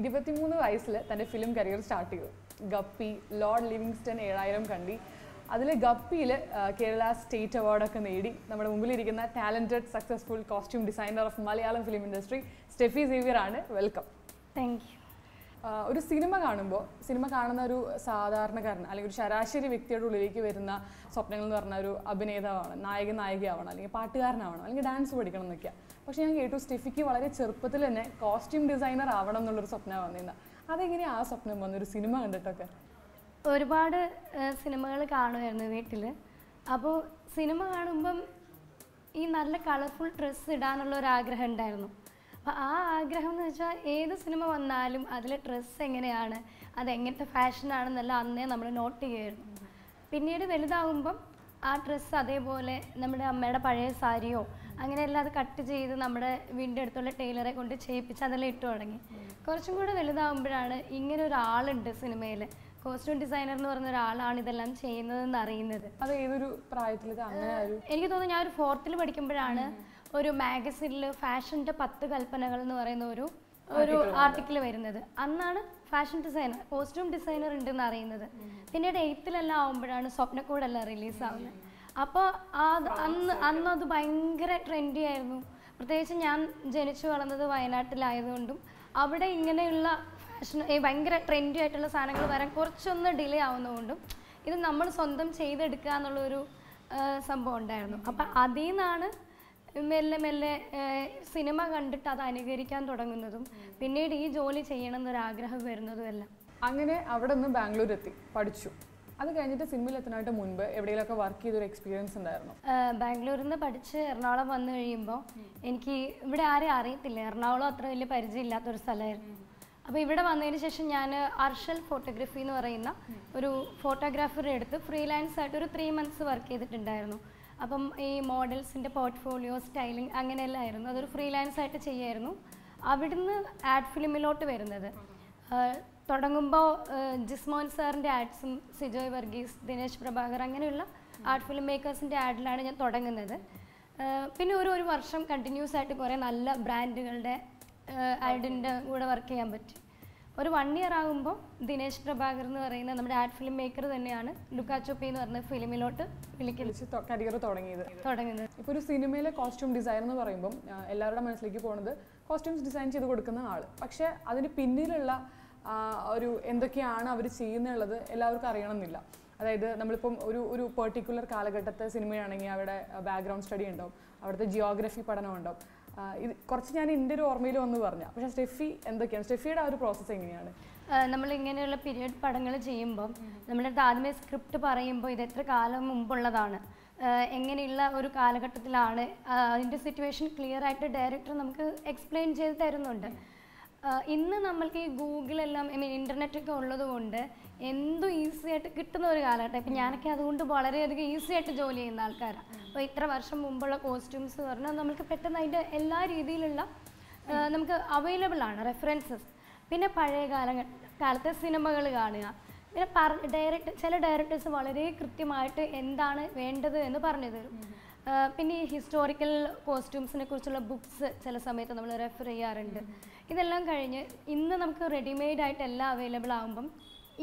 ഇരുപത്തിമൂന്ന് വയസ്സിൽ തന്റെ ഫിലിം കരിയർ സ്റ്റാർട്ട് ചെയ്തു. ഗപ്പി ലോർഡ് ലിവിങ്സ്റ്റൺ ഏഴായിരം കണ്ടി. അതിൽ ഗപ്പിയിൽ കേരള സ്റ്റേറ്റ് അവാർഡൊക്കെ നേടി. നമ്മുടെ മുമ്പിലിരിക്കുന്ന talented successful costume designer of Malayalam film industry Steffy Xavier ആണ്. വെൽക്കം താങ്ക് യു ഒരു സിനിമ കാണുമ്പോൾ സിനിമ കാണുന്ന ഒരു സാധാരണക്കാരൻ അല്ലെങ്കിൽ ഒരു ശരാശരി വ്യക്തിയുടെ ഉള്ളിലേക്ക് വരുന്ന സ്വപ്നങ്ങൾ എന്ന് പറഞ്ഞ ഒരു അഭിനേതാവാണ് നായക നായികയാവണം അല്ലെങ്കിൽ പാട്ടുകാരനാവണം അല്ലെങ്കിൽ ഡാൻസ് പഠിക്കണം എന്നൊക്കെയാണ് പക്ഷേ ഞാൻ കേട്ടു സ്റ്റെഫിക്ക് വളരെ ചെറുപ്പത്തിൽ തന്നെ കോസ്റ്റ്യൂം ഡിസൈനർ ആവണം എന്നുള്ളൊരു സ്വപ്നം വന്നിരുന്നത് അതെങ്ങനെയാണ് ആ സ്വപ്നം വന്നൊരു സിനിമ കണ്ടിട്ടൊക്കെ. ഒരുപാട് സിനിമകൾ കാണുമായിരുന്നു വീട്ടിൽ അപ്പോൾ സിനിമ കാണുമ്പം ഈ നല്ല കളർഫുൾ ഡ്രസ്സ് ഇടാനുള്ള ഒരു ആഗ്രഹം ഉണ്ടായിരുന്നു. അപ്പോൾ ആ ആഗ്രഹം എന്ന് വെച്ചാൽ ഏത് സിനിമ വന്നാലും അതിലെ ഡ്രസ്സ് എങ്ങനെയാണ് അത് എങ്ങനത്തെ ഫാഷനാണെന്നെല്ലാം അന്നേ നമ്മൾ നോട്ട് ചെയ്യുമായിരുന്നു. പിന്നീട് വലുതാകുമ്പം ആ ഡ്രസ്സ് അതേപോലെ നമ്മുടെ അമ്മയുടെ പഴയ സാരിയോ അങ്ങനെയെല്ലാം അത് കട്ട് ചെയ്ത് നമ്മുടെ വീടിന്റെ അടുത്തുള്ള ടൈലറെ കൊണ്ട് ചെയ്യിപ്പിച്ച് അതെല്ലാം ഇട്ട് തുടങ്ങി. കുറച്ചും കൂടെ വലുതാകുമ്പോഴാണ് ഇങ്ങനെ ഒരാളുണ്ട് സിനിമയിൽ കോസ്റ്റ്യൂം ഡിസൈനർ എന്ന് പറഞ്ഞ ഒരാളാണ് ഇതെല്ലാം ചെയ്യുന്നതെന്ന് അറിയുന്നത്. അത് ഏതൊരു പ്രായത്തിൽ എനിക്ക് തോന്നുന്നു ഞാൻ ഒരു ഫോർത്തിൽ പഠിക്കുമ്പോഴാണ് ഒരു മാഗസിനിൽ ഫാഷന്റെ പത്ത് കൽപ്പനകൾ എന്ന് പറയുന്ന ഒരു ഒരു ആർട്ടിക്കിൾ വരുന്നത്. അന്നാണ് ഫാഷൻ ഡിസൈനർ കോസ്റ്റ്യൂം ഡിസൈനർ ഉണ്ടെന്ന് അറിയുന്നത്. പിന്നീട് എയ്ത്തിലെല്ലാം ആവുമ്പോഴാണ് സ്വപ്നക്കൂടെല്ലാം റിലീസ് ആവുന്നത്. അപ്പോൾ അത് അന്ന് അന്ന് അത് ഭയങ്കര ട്രെൻഡി ആയിരുന്നു. പ്രത്യേകിച്ച് ഞാൻ ജനിച്ചു വളർന്നത് വയനാട്ടിലായതുകൊണ്ടും അവിടെ ഇങ്ങനെയുള്ള ഫാഷൻ ഭയങ്കര ട്രെൻഡി ആയിട്ടുള്ള സാധനങ്ങൾ വരാൻ കുറച്ചൊന്ന് ഡിലേ ആവുന്നതുകൊണ്ടും ഇത് നമ്മൾ സ്വന്തം ചെയ്തെടുക്കുക എന്നുള്ളൊരു സംഭവം ഉണ്ടായിരുന്നു. അപ്പം അതിൽ നിന്നാണ് മെല്ലെ മെല്ലെ സിനിമ കണ്ടിട്ട് അത് അനുകരിക്കാൻ തുടങ്ങുന്നതും പിന്നീട് ഈ ജോലി ചെയ്യണം എന്നൊരാഗ്രഹം വരുന്നതും എല്ലാം. അങ്ങനെ അവിടെ നിന്ന് ബാംഗ്ലൂർ എത്തി പഠിച്ചു. അത് കഴിഞ്ഞിട്ട് സിനിമയിൽ എത്തുന്നതിന് മുൻപ് എവിടെയെങ്കിലൊക്കെ വർക്ക് ചെയ്തൊരു എക്സ്പീരിയൻസ് ഉണ്ടായിരുന്നു? ബാംഗ്ലൂരിൽ നിന്ന് പഠിച്ച് എറണാകുളം വന്നു കഴിയുമ്പോൾ എനിക്ക് ഇവിടെ ആരെയും അറിയത്തില്ല. എറണാകുളം അത്ര വലിയ പരിചയമില്ലാത്തൊരു സ്ഥലമായിരുന്നു. അപ്പോൾ ഇവിടെ വന്നതിന് ശേഷം ഞാൻ അർഷൽ ഫോട്ടോഗ്രാഫി എന്ന് പറയുന്ന ഒരു ഫോട്ടോഗ്രാഫറെ എടുത്ത് ഫ്രീലാൻസ് ആയിട്ട് ഒരു ത്രീ മന്ത്സ് വർക്ക് ചെയ്തിട്ടുണ്ടായിരുന്നു. അപ്പം ഈ മോഡൽസിന്റെ പോർട്ട്ഫോളിയോ സ്റ്റൈലിംഗ് അങ്ങനെയെല്ലാം ആയിരുന്നു അതൊരു ഫ്രീലാൻസ് ആയിട്ട് ചെയ്യായിരുന്നു. അവിടുന്ന് ആഡ് ഫിലിമിലോട്ട് വരുന്നത്. തുടങ്ങുമ്പോൾ ജിസ്മോൻ സാറിന്റെ ആഡ്സും സിജോയ് വർഗീസ് ദിനേശ് പ്രഭാകർ അങ്ങനെയുള്ള ആർട്ട് ഫിലിം മേക്കേഴ്സിന്റെ ആഡിലാണ് ഞാൻ തുടങ്ങുന്നത്. പിന്നെ ഒരു ഒരു വർഷം കണ്ടിന്യൂസ് ആയിട്ട് കുറേ നല്ല ബ്രാൻഡുകളുടെ ആഡിന്റെ കൂടെ വർക്ക് ചെയ്യാൻ പറ്റി. ഒരു വൺ ഇയർ ആകുമ്പോൾ ദിനേശ് പ്രഭാകർ എന്ന് പറയുന്ന നമ്മുടെ ആർട്ട് ഫിലിം മേക്കർ തന്നെയാണ് ലുക്കാച്ചോപ്പി എന്ന് പറഞ്ഞ ഫിലിമിലോട്ട് വിളിക്കുന്നത്. കരിയർ തുടങ്ങിയത്. തുടങ്ങുന്നത്. ഇപ്പോൾ ഒരു സിനിമയിലെ കോസ്റ്റ്യൂം ഡിസൈൻ എന്ന് പറയുമ്പോൾ എല്ലാവരുടെ മനസ്സിലേക്ക് പോകുന്നത് കോസ്റ്റ്യൂംസ് ഡിസൈൻ ചെയ്ത് കൊടുക്കുന്ന ആൾ പക്ഷേ അതിന് പിന്നിലുള്ള ഒരു എന്തൊക്കെയാണ് അവർ ചെയ്യുന്നുള്ളത് എല്ലാവർക്കും അറിയണമെന്നില്ല. അതായത് നമ്മളിപ്പം ഒരു ഒരു പെർട്ടിക്കുലർ കാലഘട്ടത്തെ സിനിമയാണെങ്കിൽ അവിടെ ബാക്ക്ഗ്രൗണ്ട് സ്റ്റഡി ഉണ്ടാവും. അവിടുത്തെ ജിയോഗ്രഫി പഠനം ഉണ്ടാവും. ഇത് കുറച്ച് ഞാൻ എന്റെ ഒരു ഓർമ്മയിൽ വന്ന് പറഞ്ഞു പക്ഷേ സ്റ്റെഫി എന്തൊക്കെയാണ്? സ്റ്റെഫിയുടെ ആ ഒരു പ്രോസസ്സ് എങ്ങനെയാണ്? നമ്മൾ ഇങ്ങനെയുള്ള പീരിയഡ് പടങ്ങൾ ചെയ്യുമ്പോൾ നമ്മുടെ ആദ്യമേ സ്ക്രിപ്റ്റ് പറയുമ്പോൾ ഇത് എത്ര കാലം മുമ്പുള്ളതാണ്. എങ്ങനെയുള്ള ഒരു കാലഘട്ടത്തിലാണ് അതിന്റെ സിറ്റുവേഷൻ ക്ലിയർ ആയിട്ട് ഡയറക്ടർ നമുക്ക് എക്സ്പ്ലെയിൻ ചെയ്ത് തരുന്നുണ്ട്. ഇന്ന് നമ്മൾക്ക് ഈ ഗൂഗിളെല്ലാം ഐ മീൻ ഇന്റർനെറ്റ് ഒക്കെ ഉള്ളത് കൊണ്ട് എന്തും ഈസി ആയിട്ട് കിട്ടുന്ന ഒരു കാലഘട്ടം. ഇപ്പം ഞാനൊക്കെ അതുകൊണ്ട് വളരെയധികം ഈസി ആയിട്ട് ജോലി ചെയ്യുന്ന ആൾക്കാരാണ് അപ്പോൾ ഇത്ര വർഷം മുമ്പുള്ള കോസ്റ്റ്യൂംസ് പറഞ്ഞാൽ നമുക്ക് പെട്ടെന്ന് അതിന്റെ എല്ലാ രീതിയിലുള്ള നമുക്ക് അവൈലബിൾ ആണ് റെഫറൻസസ് പിന്നെ പഴയ കാലങ്ങൾ കാലത്തെ സിനിമകൾ കാണുക. പിന്നെ പറ ഡയറക്ട് ചില ഡയറക്ടേഴ്സ് വളരെ കൃത്യമായിട്ട് എന്താണ് വേണ്ടത് എന്ന് പറഞ്ഞു തരും. പിന്നെ ഈ ഹിസ്റ്റോറിക്കൽ കോസ്റ്റ്യൂംസിനെ കുറിച്ചുള്ള ബുക്ക്സ് ചില സമയത്ത് നമ്മൾ റെഫർ ചെയ്യാറുണ്ട്. ഇതെല്ലാം കഴിഞ്ഞ് ഇന്ന് നമുക്ക് റെഡിമെയ്ഡ് ആയിട്ട് എല്ലാം അവൈലബിൾ ആകുമ്പം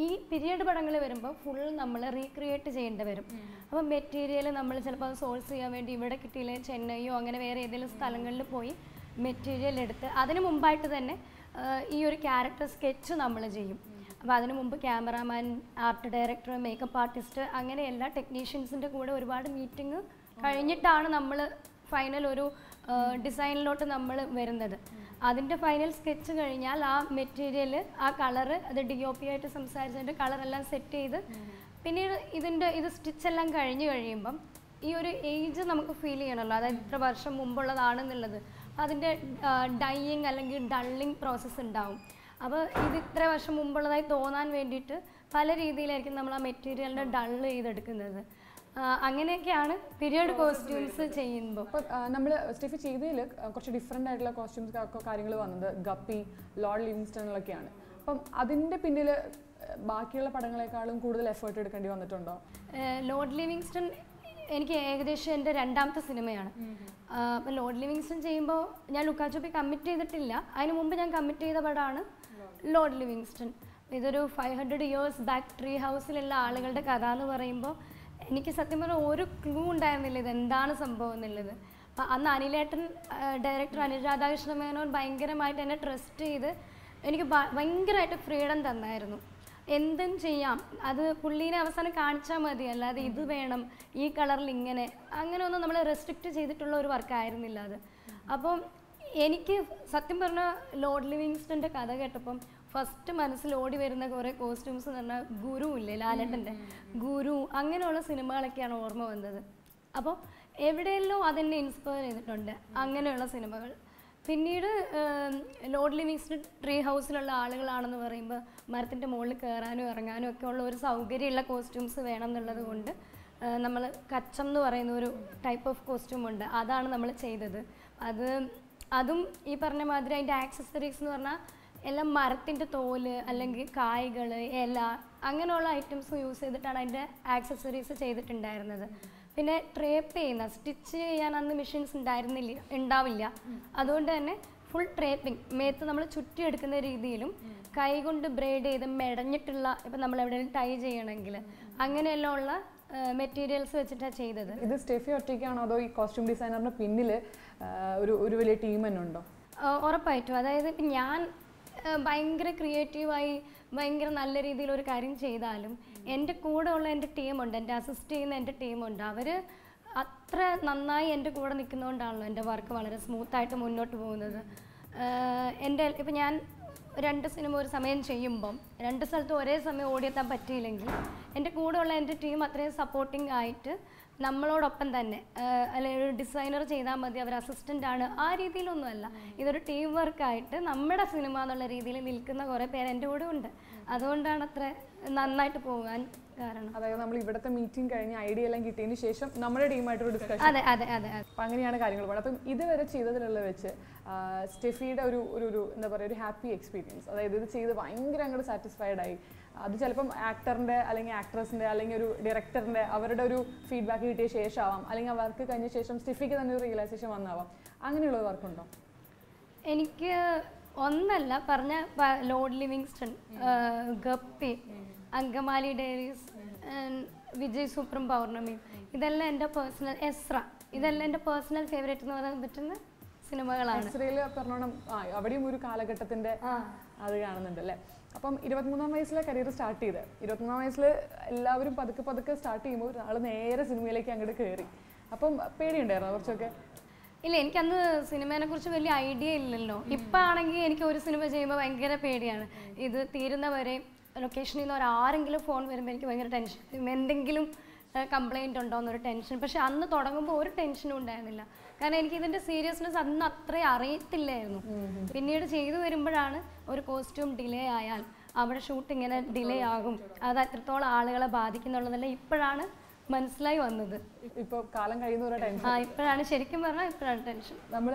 ഈ പീരിയഡ് പടങ്ങൾ വരുമ്പോൾ ഫുൾ നമ്മൾ റീക്രിയേറ്റ് ചെയ്യേണ്ടി വരും. അപ്പം മെറ്റീരിയൽ നമ്മൾ ചിലപ്പോൾ അത് സോഴ്സ് ചെയ്യാൻ വേണ്ടി ഇവിടെ കിട്ടിയില്ലേ ചെന്നൈയോ അങ്ങനെ വേറെ ഏതെങ്കിലും സ്ഥലങ്ങളിൽ പോയി മെറ്റീരിയൽ എടുത്ത് അതിന് മുമ്പായിട്ട് തന്നെ ഈ ഒരു ക്യാരക്ടർ സ്കെച്ച് നമ്മൾ ചെയ്യും. അപ്പോൾ അതിന് മുമ്പ് cameraman art director makeup artist അങ്ങനെ എല്ലാ ടെക്നീഷ്യൻസിന്റെ കൂടെ ഒരുപാട് മീറ്റിംഗ് കഴിഞ്ഞിട്ടാണ് നമ്മൾ ഫൈനൽ ഒരു ഡിസൈനിലോട്ട് നമ്മൾ വരുന്നത്. അതിന്റെ ഫൈനൽ സ്കെച്ച് കഴിഞ്ഞാൽ ആ മെറ്റീരിയൽ ആ കളറ് അത് ഡി ഒ പി ആയിട്ട് സംസാരിച്ചിട്ട് കളറെല്ലാം സെറ്റ് ചെയ്ത് പിന്നീട് ഇതിന്റെ ഇത് സ്റ്റിച്ച് എല്ലാം കഴിഞ്ഞ് കഴിയുമ്പം ഈ ഒരു ഏജ് നമുക്ക് ഫീൽ ചെയ്യണമല്ലോ അതായത് ഇത്ര വർഷം മുമ്പുള്ളതാണെന്നുള്ളത്. അതിന്റെ ഡൈയിങ് അല്ലെങ്കിൽ ഡള്ളിങ് പ്രോസസ്സ് ഉണ്ടാവും. അപ്പോൾ ഇത് ഇത്ര വർഷം മുമ്പുള്ളതായി തോന്നാൻ വേണ്ടിയിട്ട് പല രീതിയിലായിരിക്കും നമ്മൾ ആ മെറ്റീരിയലിനെ ഡള്ള് ചെയ്തെടുക്കുന്നത്. അങ്ങനെയൊക്കെയാണ് പീരിയഡ് കോസ്റ്റ്യൂംസ് ചെയ്യുമ്പോൾ നമ്മൾ സ്റ്റിഫ് ചെയ്തതിൽ കുറച്ച് ഡിഫറെന്റ് ആയിട്ടുള്ള കോസ്റ്റ്യൂംസ് കാര്യങ്ങൾ വന്നത്. ഗപ്പി ലോർഡ് ലിവിങ്സ്റ്റണിലൊക്കെയാണ്. അപ്പം അതിന്റെ പിന്നിൽ ബാക്കിയുള്ള പടങ്ങളെക്കാളും കൂടുതൽ എഫേർട്ട് എടുക്കേണ്ടി വന്നിട്ടുണ്ടോ? ലോർഡ് ലിവിങ്സ്റ്റൺ എനിക്ക് ഏകദേശം എന്റെ രണ്ടാമത്തെ സിനിമയാണ്. അപ്പം ലോർഡ് ലിവിങ്സ്റ്റൺ ചെയ്യുമ്പോൾ ഞാൻ ലുക്കാച്ചോപ്പി കമ്മിറ്റ് ചെയ്തിട്ടില്ല. അതിന് മുമ്പ് ഞാൻ കമ്മിറ്റ് ചെയ്ത പടമാണ് ലോർഡ് ലിവിങ്സ്റ്റൺ. ഇതൊരു five hundred years back tree ഹൗസിലുള്ള ആളുകളുടെ കഥ എന്ന് പറയുമ്പോൾ എനിക്ക് സത്യം പറഞ്ഞാൽ ഒരു ക്ലൂ ഉണ്ടായിരുന്നില്ല ഇത് എന്താണ് സംഭവം എന്നുള്ളത്. അപ്പം അന്ന് അനിലേട്ടൻ ഡയറക്ടർ അനിൽ രാധാകൃഷ്ണ മേനോൻ ഭയങ്കരമായിട്ട് എന്നെ ട്രസ്റ്റ് ചെയ്ത് എനിക്ക് ഭയങ്കരമായിട്ട് ഫ്രീഡം തന്നായിരുന്നു. എന്തും ചെയ്യാം. അത് പുള്ളീനെ അവസാനം കാണിച്ചാൽ മതി. അല്ലാതെ ഇത് വേണം. ഈ കളറിൽ ഇങ്ങനെ. അങ്ങനെ ഒന്നും നമ്മൾ റെസ്ട്രിക്റ്റ് ചെയ്തിട്ടുള്ള ഒരു വർക്കായിരുന്നില്ല അത്. അപ്പം എനിക്ക് സത്യം പറഞ്ഞ ലോർഡ് ലിവിങ്സ്റ്റന്റെ കഥ കേട്ടപ്പം ഫസ്റ്റ് മനസ്സിൽ ഓടി വരുന്ന കുറേ കോസ്റ്റ്യൂംസ് എന്ന് പറഞ്ഞാൽ ഗുരു ഇല്ലേ ലാലട്ടന്റെ? ഗുരു അങ്ങനെയുള്ള സിനിമകളൊക്കെയാണ് ഓർമ്മ വന്നത്. അപ്പോൾ എവിടെയെല്ലോ അതെന്നെ ഇൻസ്പയർ ചെയ്തിട്ടുണ്ട് അങ്ങനെയുള്ള സിനിമകൾ. പിന്നീട് ലോഡ് ലിവിങ്സ്റ്റ് ട്രീ ഹൗസിലുള്ള ആളുകളാണെന്ന് പറയുമ്പോൾ മരത്തിന്റെ മുകളിൽ കയറാനും ഇറങ്ങാനും ഒക്കെ ഉള്ള ഒരു സൗകര്യമുള്ള കോസ്റ്റ്യൂംസ് വേണം എന്നുള്ളത് കൊണ്ട് നമ്മൾ കച്ചം എന്ന് പറയുന്ന ഒരു ടൈപ്പ് ഓഫ് കോസ്റ്റ്യൂം ഉണ്ട്. അതാണ് നമ്മൾ ചെയ്തത്. അത് അതും ഈ പറഞ്ഞ മാതിരി അതിന്റെ ആക്സസറീസ് എന്ന് പറഞ്ഞാൽ എല്ലാം മരത്തിന്റെ തോൽ അല്ലെങ്കിൽ കായ്കൾ ഇല അങ്ങനെയുള്ള ഐറ്റംസ് യൂസ് ചെയ്തിട്ടാണ് അതിന്റെ ആക്സസറീസ് ചെയ്തിട്ടുണ്ടായിരുന്നത്. പിന്നെ ട്രേപ്പ് ചെയ്യുന്ന സ്റ്റിച്ച് ചെയ്യാൻ അന്ന് മെഷീൻസ് ഉണ്ടായിരുന്നില്ല ഉണ്ടാവില്ല. അതുകൊണ്ട് തന്നെ ഫുൾ ട്രേപ്പിംഗ് മേത്ത് നമ്മൾ ചുറ്റിയെടുക്കുന്ന രീതിയിലും കൈ കൊണ്ട് ബ്രേഡ് ചെയ്ത് മെടഞ്ഞിട്ടുള്ള ഇപ്പം നമ്മൾ എവിടെയെങ്കിലും ടൈ ചെയ്യണമെങ്കിൽ അങ്ങനെയെല്ലാം ഉള്ള മെറ്റീരിയൽസ് വെച്ചിട്ടാണ് ചെയ്തത്. ഇത് സ്റ്റെഫി ഒറ്റയ്ക്കാണോ അതോ ഈ കോസ്റ്റ്യൂം ഡിസൈനറിന് പിന്നിൽ ഒരു ഒരു വലിയ ടീം തന്നെ ഉണ്ടോ? ഉറപ്പായിട്ടും. അതായത് ഇപ്പം ഞാൻ ഭയങ്കര ക്രിയേറ്റീവായി ഭയങ്കര നല്ല രീതിയിൽ ഒരു കാര്യം ചെയ്താലും എന്റെ കൂടെ ഉള്ള എന്റെ ടീമുണ്ട് എന്റെ അസിസ്റ്റ് ചെയ്യുന്ന എന്റെ ടീമുണ്ട് അവർ അത്ര നന്നായി എന്റെ കൂടെ നിൽക്കുന്നതുകൊണ്ടാണല്ലോ എന്റെ വർക്ക് വളരെ സ്മൂത്തായിട്ട് മുന്നോട്ട് പോകുന്നത്. എന്റെ ഇപ്പം ഞാൻ രണ്ട് സിനിമ ഒരു സമയം ചെയ്യുമ്പം രണ്ട് സ്ഥലത്ത് ഒരേ സമയം ഓടിയെത്താൻ പറ്റിയില്ലെങ്കിൽ എന്റെ കൂടെയുള്ള എന്റെ ടീം അത്രയും സപ്പോർട്ടിംഗ് ആയിട്ട് നമ്മളോടൊപ്പം തന്നെ അല്ലെങ്കിൽ ഒരു ഡിസൈനർ ചെയ്താൽ മതി അവർ അസിസ്റ്റന്റ് ആണ് ആ രീതിയിലൊന്നുമല്ല. ഇതൊരു ടീം വർക്കായിട്ട് നമ്മുടെ സിനിമ എന്നുള്ള രീതിയിൽ നിൽക്കുന്ന കുറേ പേര് എന്റെ കൂടെ ഉണ്ട്. അതുകൊണ്ടാണ് അത്ര നന്നായിട്ട് പോകാൻ കാരണം. അതായത് നമ്മൾ ഇവിടുത്തെ മീറ്റിംഗ് കഴിഞ്ഞ് ഐഡിയ എല്ലാം കിട്ടിയതിന് ശേഷം നമ്മുടെ ടീമായിട്ടൊരു ഡിസ്കഷൻ അതെ അതെ അതെ അപ്പം അങ്ങനെയാണ് കാര്യങ്ങൾ പോകുന്നത് അപ്പം ഇതുവരെ ചെയ്തതിലുള്ള വെച്ച് സ്റ്റെഫിയുടെ ഒരു ഒരു ഒരു എന്താ പറയുക ഒരു ഹാപ്പി എക്സ്പീരിയൻസ് അതായത് ഇത് ചെയ്ത് ഭയങ്കര അങ്ങോട്ട് സാറ്റിസ്ഫൈഡ് ആയി. അത് ചിലപ്പം ആക്ടറിന്റെ അല്ലെങ്കിൽ ആക്ട്രസിന്റെ അല്ലെങ്കിൽ ഒരു ഡയറക്ടറിന്റെ അവരുടെ ഒരു ഫീഡ്ബാക്ക് കിട്ടിയ ശേഷമാവാം. അല്ലെങ്കിൽ ആ വർക്ക് കഴിഞ്ഞ ശേഷം സ്റ്റെഫിക്ക് തന്നെ ഒരു റിയലൈസേഷൻ വന്നാവാം അങ്ങനെയുള്ള വർക്കുണ്ടോ എനിക്ക് ഒന്നല്ല പറഞ്ഞ load Livingstone guppy Angamaly diaries Vijay സൂപ്രം Pournami ഇതെല്ലാം എന്റെ പേഴ്സണൽ എസ്ര. ഇതെല്ലാം എന്റെ പേഴ്സണൽ ഫേവറേറ്റ് എന്ന് പറയാൻ പറ്റുന്ന സിനിമകളാണ്. അവിടെയും ഒരു കാലഘട്ടത്തിന്റെ അത് കാണുന്നുണ്ട് അല്ലേ? അപ്പം ഇരുപത്തിമൂന്നാം വയസ്സിലെ കരിയർ സ്റ്റാർട്ട് ചെയ്ത്. ഇരുപത്തിമൂന്നാം വയസ്സിൽ എല്ലാവരും പതുക്കെ പതുക്കെ സ്റ്റാർട്ട് ചെയ്യുമ്പോൾ ഒരാൾ നേരെ സിനിമയിലേക്ക് അങ്ങോട്ട് കയറി അപ്പം പേടിയുണ്ടായിരുന്നു കുറച്ചൊക്കെ? ഇല്ല എനിക്കന്ന് സിനിമേനെ കുറിച്ച് വലിയ ഐഡിയ ഇല്ലല്ലോ. ഇപ്പം ആണെങ്കിൽ എനിക്ക് ഒരു സിനിമ ചെയ്യുമ്പോൾ ഭയങ്കര പേടിയാണ്. ഇത് തീരുന്നവരെ ലൊക്കേഷനിൽ നിന്ന് ഒരാരെങ്കിലും ഫോൺ വരുമ്പോൾ എനിക്ക് ഭയങ്കര ടെൻഷൻ എന്തെങ്കിലും കംപ്ലൈന്റ് ഉണ്ടോ എന്നൊരു ടെൻഷൻ പക്ഷെ അന്ന് തുടങ്ങുമ്പോൾ ഒരു ടെൻഷനും ഉണ്ടായിരുന്നില്ല. കാരണം എനിക്ക് ഇതിന്റെ സീരിയസ്നെസ് അന്ന് അത്രയും അറിയത്തില്ലായിരുന്നു. പിന്നീട് ചെയ്തു വരുമ്പോഴാണ് ഒരു കോസ്റ്റ്യൂം ഡിലേ ആയാൽ അവിടെ ഷൂട്ട് ഇങ്ങനെ ഡിലേ ആകും. അത് എത്രത്തോളം ആളുകളെ ബാധിക്കുന്നുള്ളതല്ല. ഇപ്പോഴാണ് മനസ്സിലായി വന്നത്. ഇപ്പൊ കാലം കഴിയുന്ന ടെൻഷൻ ഇപ്പോഴാണ് ശരിക്കും പറഞ്ഞാൽ ഇപ്പോഴാണ് ടെൻഷൻ നമ്മൾ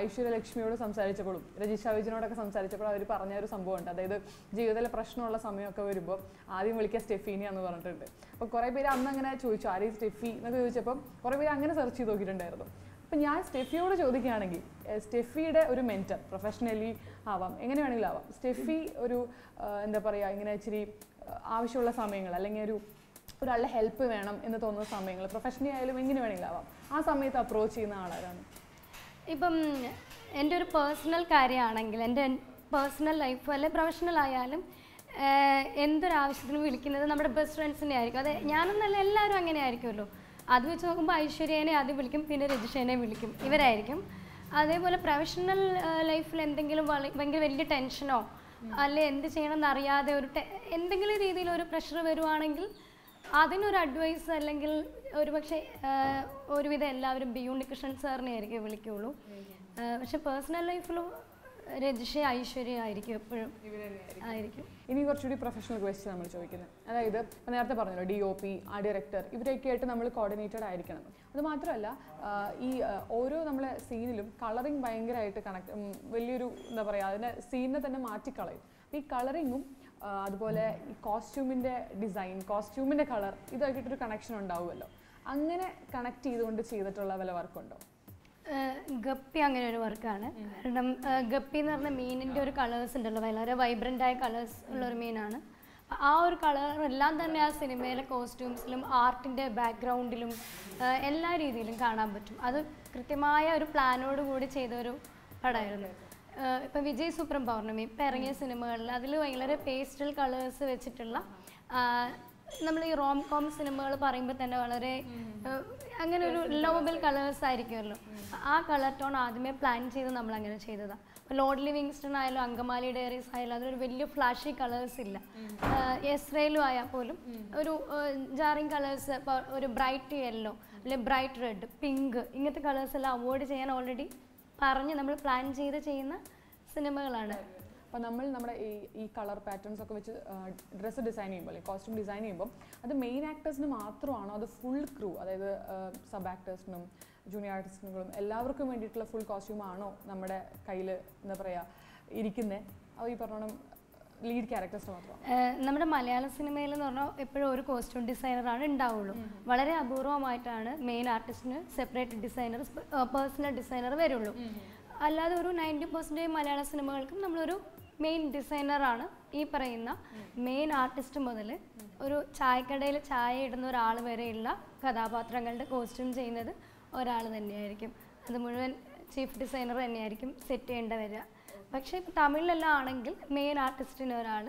ഐശ്വര്യലക്ഷ്മിയോട് സംസാരിച്ചപ്പോഴും രജിഷ വിജനോടൊക്കെ സംസാരിച്ചപ്പോഴും അവർ പറഞ്ഞ ഒരു സംഭവം ഉണ്ട് അതായത് ജീവിതത്തിലെ പ്രശ്നമുള്ള സമയമൊക്കെ വരുമ്പോൾ ആദ്യം വിളിക്കുക സ്റ്റെഫീനി എന്ന് പറഞ്ഞിട്ടുണ്ട്. അപ്പോൾ കുറേ പേര് അന്ന് അങ്ങനെ ചോദിച്ചു ആരെയും സ്റ്റെഫി? എന്നൊക്കെ ചോദിച്ചപ്പോൾ കുറേ പേര് അങ്ങനെ സെർച്ച് ചെയ്ത് നോക്കിയിട്ടുണ്ടായിരുന്നു. അപ്പം ഞാൻ സ്റ്റെഫിയോട് ചോദിക്കുകയാണെങ്കിൽ സ്റ്റെഫിയുടെ ഒരു മെന്റർ പ്രൊഫഷണലി ആവാം. എങ്ങനെ വേണമെങ്കിലും ആവാം? സ്റ്റെഫി ഒരു എന്താ പറയുക ഇങ്ങനെ ഇച്ചിരി ആവശ്യമുള്ള സമയങ്ങൾ അല്ലെങ്കിൽ ഒരു ഒരാളുടെ ഹെൽപ്പ് വേണം എന്ന് തോന്നുന്ന സമയങ്ങൾ പ്രൊഫഷണലി ആയാലും എങ്ങനെ വേണമെങ്കിലും ആവാം. ആ സമയത്ത് അപ്രോച്ച് ചെയ്യുന്ന ആളാരാണ്? ഇപ്പം എന്റെ ഒരു പേഴ്സണൽ കാര്യമാണെങ്കിൽ എന്റെ പേഴ്സണൽ ലൈഫ് അല്ലെ പ്രൊഫഷണൽ ആയാലും എന്തൊരാവശ്യത്തിനും വിളിക്കുന്നത് നമ്മുടെ ബെസ്റ്റ് ഫ്രണ്ട്സിനെ ആയിരിക്കും. അതെ ഞാനെന്നല്ല എല്ലാവരും അങ്ങനെ ആയിരിക്കുമല്ലോ. അത് വെച്ച് നോക്കുമ്പോൾ ഐശ്വര്യനെ ആദ്യം വിളിക്കും പിന്നെ രജിഷേനെ വിളിക്കും. ഇവരായിരിക്കും. അതേപോലെ പ്രൊഫഷണൽ ലൈഫിൽ എന്തെങ്കിലും ഭയങ്കര വലിയ ടെൻഷനോ അല്ലെ എന്ത് ചെയ്യണമെന്ന് അറിയാതെ ഒരു എന്തെങ്കിലും രീതിയിൽ ഒരു പ്രഷർ വരുവാണെങ്കിൽ അതിനൊരു അഡ്വൈസ് അല്ലെങ്കിൽ ഒരുപക്ഷെ ഒരുവിധം എല്ലാവരും ബി ഉണ്ണികൃഷ്ണൻ സാറിനെ ആയിരിക്കും വിളിക്കുള്ളൂ. പക്ഷെ പേഴ്സണൽ ലൈഫിലും രജിഷ ഐശ്വര്യ ആയിരിക്കും എപ്പോഴും ആയിരിക്കും. ഇനി കുറച്ചുകൂടി പ്രൊഫഷണൽ ക്വസ്റ്റ്യൻ നമ്മൾ ചോദിക്കുന്നത്. അതായത് നേരത്തെ പറഞ്ഞല്ലോ ഡി ഒ പി ആ ഡയറക്ടർ ഇവരൊക്കെ ആയിട്ട് നമ്മൾ കോർഡിനേറ്റഡ് ആയിരിക്കണം. അത് മാത്രമല്ല ഈ ഓരോ നമ്മളെ സീനിലും കളറിങ് ഭയങ്കരമായിട്ട് കണക്ട് വലിയൊരു എന്താ പറയുക അതിനെ സീനിനെ തന്നെ മാറ്റിക്കളയും. ഈ കളറിങ്ങും അതുപോലെ ഈ കോസ്റ്റ്യൂമിന്റെ ഡിസൈൻ കോസ്റ്റ്യൂമിന്റെ കളർ ഇതായിട്ടൊരു കണക്ഷൻ ഉണ്ടാവുമല്ലോ. അങ്ങനെ കണക്ട് ചെയ്തുകൊണ്ട് ചെയ്തിട്ടുള്ള വല്ല വർക്കുണ്ടോ? ഗപ്പി അങ്ങനെ ഒരു വർക്കാണ്. കാരണം ഗപ്പി എന്ന് പറഞ്ഞ മീനിന്റെ ഒരു കളേഴ്സ് ഉണ്ടല്ലോ വളരെ വൈബ്രന്റ് ആയ കളേഴ്സ് ഉള്ള ഒരു മീനാണ്. ആ ഒരു കളർ എല്ലാം തന്നെ ആ സിനിമയിലെ കോസ്റ്റ്യൂംസിലും ആർട്ടിന്റെ ബാക്ക്ഗ്രൗണ്ടിലും എല്ലാ രീതിയിലും കാണാൻ പറ്റും. അത് കൃത്യമായ ഒരു പ്ലാനോട് കൂടി ചെയ്ത ഒരു പടമായിരുന്നു. ഇപ്പം വിജയ് സൂപ്രം പൗർണമി ഇപ്പം ഇറങ്ങിയ സിനിമകളിൽ അതിൽ ഭയങ്കര പേസ്റ്റൽ കളേഴ്സ് വെച്ചിട്ടുള്ള നമ്മൾ ഈ റോം കോം സിനിമകൾ പറയുമ്പോൾ തന്നെ വളരെ അങ്ങനെ ഒരു ലോബൽ കളേഴ്സ് ആയിരിക്കുമല്ലോ. ആ കളർ ടോൺ ആദ്യമേ പ്ലാൻ ചെയ്ത് നമ്മൾ അങ്ങനെ ചെയ്തതാണ് ലോഡ് ലിവിങ്സ്റ്റൺ ആയാലും അങ്കമാലി ഡയറീസ് ആയാലും അതിലൊരു വലിയ ഫ്ലാഷി കളേഴ്സ് ഇല്ല. എസ്രയിലും ആയാൽ പോലും ഒരു ജാറിങ് കളേഴ്സ് ഒരു ബ്രൈറ്റ് യെല്ലോ അല്ലെങ്കിൽ ബ്രൈറ്റ് റെഡ് പിങ്ക് ഇങ്ങനത്തെ കളേഴ്സ് എല്ലാം അവോയ്ഡ് ചെയ്യാൻ ഓൾറെഡി പറഞ്ഞ് നമ്മൾ പ്ലാൻ ചെയ്ത് ചെയ്യുന്ന സിനിമകളാണ്. അപ്പോൾ നമ്മൾ നമ്മുടെ ഈ ഈ കളർ പാറ്റേൺസ് ഒക്കെ വെച്ച് ഡ്രസ്സ് ഡിസൈൻ ചെയ്യുമ്പോൾ അല്ലെങ്കിൽ കോസ്റ്റ്യൂം ഡിസൈൻ ചെയ്യുമ്പോൾ അത് മെയിൻ ആക്ടേഴ്സിന് മാത്രമാണോ അത് ഫുൾ ക്രൂ അതായത് സബ് ആക്ടേഴ്സിനും ജൂനിയർ ആർട്ടിസ്റ്റിനും എല്ലാവർക്കും വേണ്ടിയിട്ടുള്ള ഫുൾ കോസ്റ്റ്യൂമാണോ നമ്മുടെ കയ്യിൽ എന്താ പറയുക ഇരിക്കുന്നത് ഈ പറഞ്ഞോണം ലീഡ് ക്യാരക്ടേഴ്സ് മാത്രം. നമ്മുടെ മലയാള സിനിമയിൽ എന്ന് പറഞ്ഞാൽ എപ്പോഴും ഒരു കോസ്റ്റ്യൂം ഡിസൈനറാണ് ഉണ്ടാവുള്ളൂ. വളരെ അപൂർവമായിട്ടാണ് മെയിൻ ആർട്ടിസ്റ്റിന് സെപ്പറേറ്റ് ഡിസൈനർ പേഴ്സണൽ ഡിസൈനർ വരുള്ളൂ. അല്ലാതെ ഒരു നയന്റി പെർസെന്റേജ് മലയാള സിനിമകൾക്കും നമ്മളൊരു മെയിൻ ഡിസൈനറാണ് ഈ പറയുന്ന മെയിൻ ആർട്ടിസ്റ്റ് മുതൽ ഒരു ചായക്കടയിൽ ചായ ഇടുന്ന ഒരാൾ വരെയുള്ള കഥാപാത്രങ്ങളുടെ കോസ്റ്റ്യൂം ചെയ്യുന്നത് ഒരാൾ തന്നെയായിരിക്കും. അത് മുഴുവൻ ചീഫ് ഡിസൈനർ തന്നെയായിരിക്കും സെറ്റ് ചെയ്യേണ്ട വരിക. പക്ഷേ ഇപ്പം തമിഴിലെല്ലാം ആണെങ്കിൽ മെയിൻ ആർട്ടിസ്റ്റിന് ഒരാൾ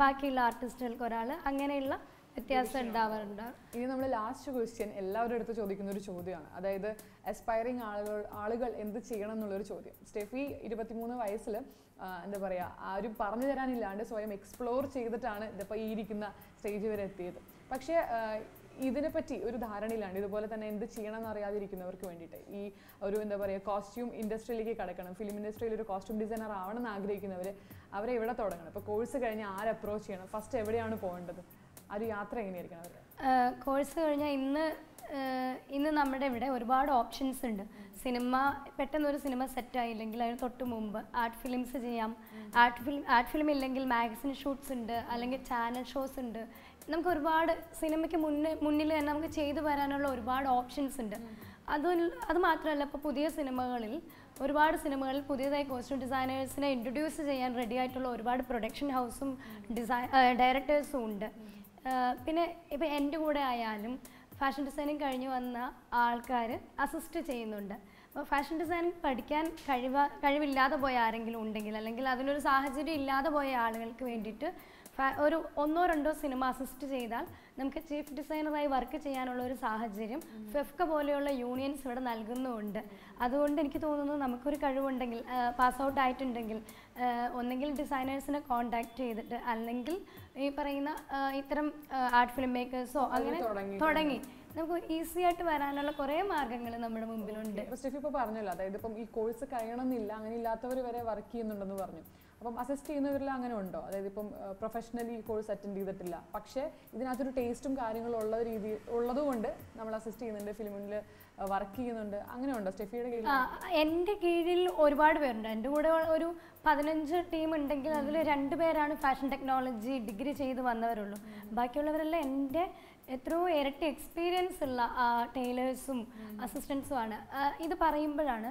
ബാക്കിയുള്ള ആർട്ടിസ്റ്റുകൾക്ക് ഒരാൾ അങ്ങനെയുള്ള വ്യത്യാസം ഉണ്ടാവാറുണ്ട്. ഇനി നമ്മൾ ലാസ്റ്റ് ക്വസ്റ്റ്യൻ എല്ലാവരുടെ അടുത്ത് ചോദിക്കുന്ന ഒരു ചോദ്യമാണ്. അതായത് അസ്പയറിങ് ആളുകൾ ആളുകൾ എന്ത് ചെയ്യണം എന്നുള്ളൊരു ചോദ്യം. സ്റ്റെഫി ഇരുപത്തിമൂന്ന് വയസ്സിൽ എന്താ പറയുക ആരും പറഞ്ഞു തരാനില്ലാണ്ട് സ്വയം എക്സ്പ്ലോർ ചെയ്തിട്ടാണ് ഇതിപ്പോൾ ഈ ഇരിക്കുന്ന സ്റ്റേജ് വരെ എത്തിയത്. പക്ഷേ ഇതിനെപ്പറ്റി ഒരു ധാരണയിലാണ്. ഇതുപോലെ തന്നെ എന്ത് ചെയ്യണം എന്ന് അറിയാതിരിക്കുന്നവർക്ക് വേണ്ടിയിട്ട്. ഈ ഒരു എന്താ പറയുക കോസ്റ്റ്യൂം ഇൻഡസ്ട്രിയിലേക്ക് കടക്കണം. ഫിലിം ഇൻഡസ്ട്രിയിൽ ഒരു കോസ്റ്റ്യൂം ഡിസൈനർ ആവണം എന്ന് ആഗ്രഹിക്കുന്നവർ അവരെ എവിടെ തുടങ്ങണം? ഇപ്പോൾ കോഴ്സ് കഴിഞ്ഞ് ആര് അപ്രോച്ച് ചെയ്യണം? ഫസ്റ്റ് എവിടെയാണ് പോകേണ്ടത്? ആ ഒരു യാത്ര എങ്ങനെയായിരിക്കണം അവർ കോഴ്സ് കഴിഞ്ഞാൽ ഇന്ന് ഇന്ന് നമ്മുടെ ഇവിടെ ഒരുപാട് ഓപ്ഷൻസ് ഉണ്ട്. സിനിമ പെട്ടെന്ന് ഒരു സിനിമ സെറ്റ് ആയില്ലെങ്കിൽ അതിന് തൊട്ട് മുമ്പ് ആർട്ട് ഫിലിംസ് ചെയ്യാം. ആർട്ട് ഫിലിം ആർട്ട് ഫിലിം ഇല്ലെങ്കിൽ മാഗസിൻ ഷൂട്ട്സ് ഉണ്ട്. അല്ലെങ്കിൽ ചാനൽ ഷോസ് ഉണ്ട്. നമുക്ക് ഒരുപാട് സിനിമയ്ക്ക് മുന്നേ മുന്നിൽ തന്നെ നമുക്ക് ചെയ്തു വരാനുള്ള ഒരുപാട് ഓപ്ഷൻസ് ഉണ്ട്. അത് അത് മാത്രമല്ല ഇപ്പോൾ പുതിയ സിനിമകളിൽ ഒരുപാട് സിനിമകളിൽ പുതിയതായി കോസ്റ്റ്യൂം ഡിസൈനേഴ്സിനെ ഇൻട്രൊഡ്യൂസ് ചെയ്യാൻ റെഡി ആയിട്ടുള്ള ഒരുപാട് പ്രൊഡക്ഷൻ ഹൗസും ഡിസൈ ഡയറക്ടേഴ്സും ഉണ്ട്. പിന്നെ ഇപ്പോൾ എന്റെ കൂടെ ആയാലും ഫാഷൻ ഡിസൈനിങ് കഴിഞ്ഞ് വന്ന ആൾക്കാർ അസിസ്റ്റ് ചെയ്യുന്നുണ്ട്. അപ്പോൾ ഫാഷൻ ഡിസൈനിങ് പഠിക്കാൻ കഴിവ കഴിവില്ലാതെ പോയ ആരെങ്കിലും ഉണ്ടെങ്കിൽ അല്ലെങ്കിൽ അതിനൊരു സാഹചര്യം ഇല്ലാതെ പോയ ആളുകൾക്ക് വേണ്ടിയിട്ട് ഒരു ഒന്നോ രണ്ടോ സിനിമ അസിസ്റ്റ് ചെയ്താൽ നമുക്ക് ചീഫ് ഡിസൈനറായി വർക്ക് ചെയ്യാനുള്ള ഒരു സാഹചര്യം ഫെഫ്ക പോലെയുള്ള യൂണിയൻസ് ഇവിടെ നൽകുന്നുമുണ്ട്. അതുകൊണ്ട് എനിക്ക് തോന്നുന്നു നമുക്കൊരു കഴിവുണ്ടെങ്കിൽ പാസ് ഔട്ട് ആയിട്ടുണ്ടെങ്കിൽ ഒന്നെങ്കിൽ ഡിസൈനേഴ്സിനെ കോൺടാക്ട് ചെയ്തിട്ട് അല്ലെങ്കിൽ ഈ പറയുന്ന ഇത്തരം ആർട്ട് ഫിലിം മേക്കേഴ്സോ അങ്ങനെ തുടങ്ങി നമുക്ക് ഈസി ആയിട്ട് വരാനുള്ള കുറേ മാർഗങ്ങൾ നമ്മുടെ മുമ്പിലുണ്ട്. ഇപ്പൊ സ്റ്റെഫി ഇപ്പോൾ പറഞ്ഞല്ലോ അതായത് ഇപ്പം ഈ കോഴ്സ് കഴിയണമെന്നില്ല അങ്ങനെ ഇല്ലാത്തവർ വരെ വർക്ക് ചെയ്യുന്നുണ്ടെന്ന് പറഞ്ഞു. അപ്പം അസിസ്റ്റ് ചെയ്യുന്നവരിൽ അങ്ങനെ ഉണ്ടോ? അതായത് ഇപ്പം പ്രൊഫഷണലി കോഴ്സ് അറ്റൻഡ് ചെയ്തിട്ടില്ല. പക്ഷേ ഇതിനകത്തൊരു ടേസ്റ്റും കാര്യങ്ങളും ഉള്ള രീതി ഉള്ളതുകൊണ്ട് നമ്മൾ അസിസ്റ്റ് ചെയ്യുന്നുണ്ട് ഫിലിമിൽ വർക്ക് ചെയ്യുന്നുണ്ട്. അങ്ങനെ ഉണ്ടോ? സ്റ്റെഫിയുടെ കീഴിൽ? എന്റെ കീഴിൽ ഒരുപാട് പേരുണ്ട്. എന്റെ കൂടെ ഒരു പതിനഞ്ച് ടീം ഉണ്ടെങ്കിൽ അതിൽ രണ്ട് പേരാണ് ഫാഷൻ ടെക്നോളജി ഡിഗ്രി ചെയ്ത് വന്നവരുള്ളൂ. ബാക്കിയുള്ളവരെല്ലാം എന്റെ എത്രയോ ഇരട്ടി എക്സ്പീരിയൻസ് ഉള്ള ടൈലേഴ്സും അസിസ്റ്റൻസും ആണ്. ഇത് പറയുമ്പോഴാണ്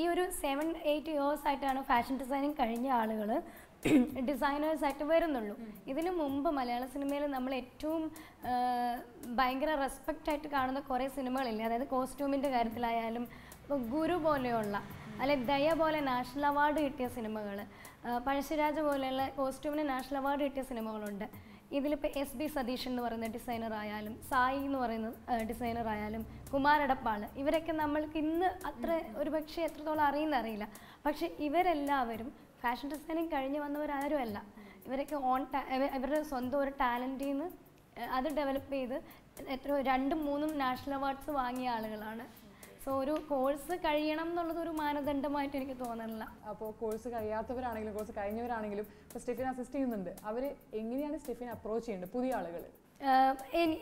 ഈ ഒരു സെവൻ എയ്റ്റ് ഇയേഴ്സ് ആയിട്ടാണ് ഫാഷൻ ഡിസൈനിങ് കഴിഞ്ഞ ആളുകൾ ഡിസൈനേഴ്സ് ആയിട്ട് വരുന്നുള്ളൂ. ഇതിനു മുമ്പ് മലയാള സിനിമയിൽ നമ്മൾ ഏറ്റവും ഭയങ്കര റെസ്പെക്റ്റ് ആയിട്ട് കാണുന്ന കുറേ സിനിമകളില്ലേ? അതായത് കോസ്റ്റ്യൂമിന്റെ കാര്യത്തിലായാലും ഗുരു പോലെയുള്ള അല്ലെ ദയ പോലെ നാഷണൽ അവാർഡ് കിട്ടിയ സിനിമകൾ പഴശ്ശിരാജ പോലെയുള്ള കോസ്റ്റ്യൂമിന് നാഷണൽ അവാർഡ് കിട്ടിയ സിനിമകളുണ്ട്. ഇതിലിപ്പോൾ എസ് ബി സതീഷ് എന്ന് പറയുന്ന ഡിസൈനർ ആയാലും സായി എന്ന് പറയുന്ന ഡിസൈനർ ആയാലും കുമാരടപ്പാൾ ഇവരൊക്കെ നമ്മൾക്ക് ഇന്ന് അത്ര ഒരു പക്ഷേ എത്രത്തോളം അറിയുന്ന അറിയില്ല. പക്ഷേ ഇവരെല്ലാവരും ഫാഷൻ ഡിസൈനിങ് കഴിഞ്ഞ് വന്നവരാരുമല്ല ഇവരൊക്കെ ഓൺ ഇവരുടെ സ്വന്തം ഒരു ടാലന്റിൽ നിന്ന് അത് ഡെവലപ്പ് ചെയ്ത് എത്ര രണ്ടും മൂന്നും നാഷണൽ അവാർഡ്സ് വാങ്ങിയ ആളുകളാണ്. സോ ഒരു കോഴ്സ് കഴിയണം എന്നുള്ളത് ഒരു മാനദണ്ഡമായിട്ട് എനിക്ക് തോന്നുന്നില്ല. അപ്പോൾ കോഴ്സ് കഴിയാത്തവരാണെങ്കിലും കോഴ്സ് കഴിഞ്ഞവരാണെങ്കിലും ഇപ്പോൾ സ്റ്റെഫിനെ അസിസ്റ്റ് ചെയ്യുന്നുണ്ട്. അവർ എങ്ങനെയാണ് സ്റ്റെഫിൻ അപ്രോച്ച് ചെയ്യേണ്ടത് പുതിയ ആളുകൾ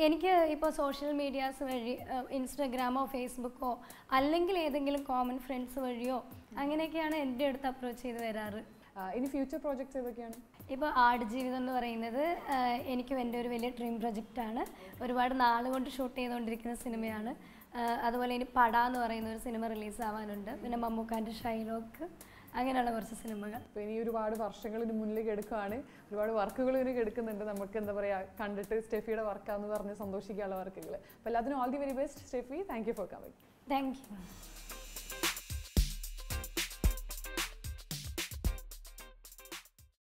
എനിക്ക് ഇപ്പോൾ സോഷ്യൽ മീഡിയാസ് വഴി ഇൻസ്റ്റാഗ്രാമോ ഫേസ്ബുക്കോ അല്ലെങ്കിൽ ഏതെങ്കിലും കോമൺ ഫ്രണ്ട്സ് വഴിയോ അങ്ങനെയൊക്കെയാണ് എന്റെ അടുത്ത് അപ്രോച്ച് ചെയ്ത് വരാറ്. ഇനി ഫ്യൂച്ചർ പ്രോജക്ട്സ് ഏതൊക്കെയാണ്? ഇപ്പോൾ ആടുജീവിതം എന്ന് പറയുന്നത് എനിക്കും എന്റെ ഒരു വലിയ ഡ്രീം പ്രൊജക്റ്റാണ് ഒരുപാട് നാൾ കൊണ്ട് ഷൂട്ട് ചെയ്തുകൊണ്ടിരിക്കുന്ന സിനിമയാണ് അതുപോലെ ഇനി പട എന്ന് പറയുന്ന ഒരു സിനിമ റിലീസ് ആവാനുണ്ട് പിന്നെ മമ്മൂക്കാന്റെ ഷൈലോക്ക്. അങ്ങനെയുള്ള കുറച്ച് സിനിമകൾ. അപ്പോൾ ഇനി ഒരുപാട് വർഷങ്ങൾ ഇതിന് മുന്നിലേക്ക് എടുക്കുകയാണ് ഒരുപാട് വർക്കുകൾ ഇതിന് എടുക്കുന്നുണ്ട്. നമുക്ക് എന്താ പറയുക കണ്ടിട്ട് സ്റ്റെഫിയുടെ വർക്കാന്ന് പറഞ്ഞ് സന്തോഷിക്കാനുള്ള വർക്കുകൾ അപ്പോൾ എല്ലാത്തിനും all the very best Steffy. Thank you for coming thank you